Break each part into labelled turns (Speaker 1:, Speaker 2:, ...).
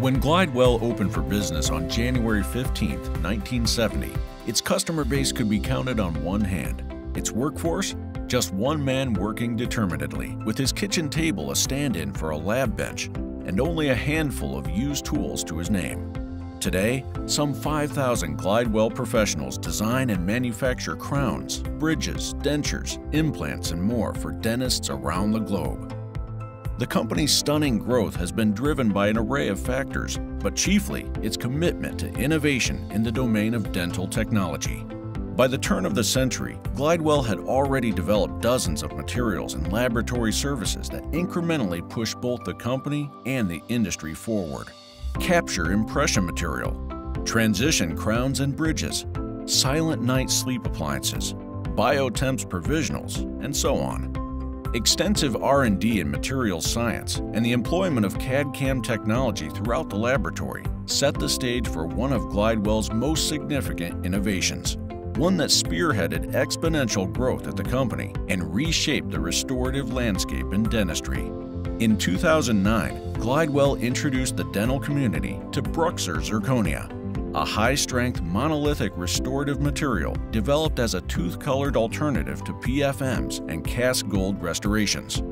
Speaker 1: When Glidewell opened for business on January 15, 1970, its customer base could be counted on one hand. Its workforce? Just one man working determinedly, with his kitchen table a stand-in for a lab bench, and only a handful of used tools to his name. Today, some 5,000 Glidewell professionals design and manufacture crowns, bridges, dentures, implants, and more for dentists around the globe. The company's stunning growth has been driven by an array of factors, but chiefly its commitment to innovation in the domain of dental technology. By the turn of the century, Glidewell had already developed dozens of materials and laboratory services that incrementally pushed both the company and the industry forward capture impression material, transition crowns and bridges, Silent Nite sleep appliances, biotemps provisionals, and so on. Extensive R&D in materials science and the employment of CAD-CAM technology throughout the laboratory set the stage for one of Glidewell's most significant innovations, one that spearheaded exponential growth at the company and reshaped the restorative landscape in dentistry. In 2009, Glidewell introduced the dental community to BruxZir Zirconia, a high-strength monolithic restorative material developed as a tooth-colored alternative to PFMs and cast gold restorations.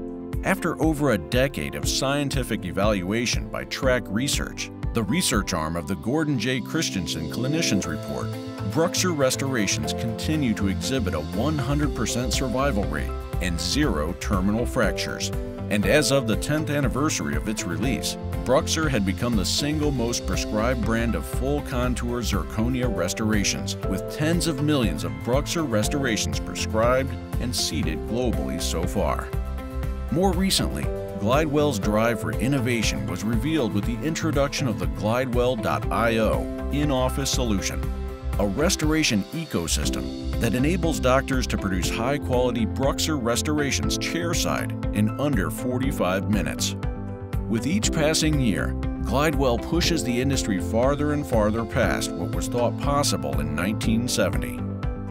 Speaker 1: After over a decade of scientific evaluation by TRAC Research, the research arm of the Gordon J. Christensen Clinicians Report, BruxZir restorations continue to exhibit a 100% survival rate and zero terminal fractures, and as of the 10th anniversary of its release, BruxZir had become the single most prescribed brand of full contour zirconia restorations, with tens of millions of BruxZir restorations prescribed and seeded globally so far. More recently, Glidewell's drive for innovation was revealed with the introduction of the Glidewell.io in-office solution, a restoration ecosystem that enables doctors to produce high-quality BruxZir restorations chairside in under 45 minutes. With each passing year, Glidewell pushes the industry farther and farther past what was thought possible in 1970.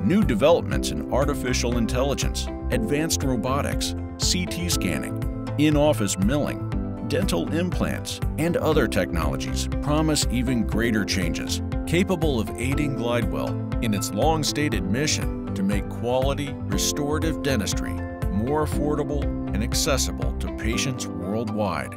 Speaker 1: New developments in artificial intelligence, advanced robotics, CT scanning, in-office milling, dental implants, and other technologies promise even greater changes capable of aiding Glidewell in its long-stated mission to make quality, restorative dentistry more affordable and accessible to patients worldwide.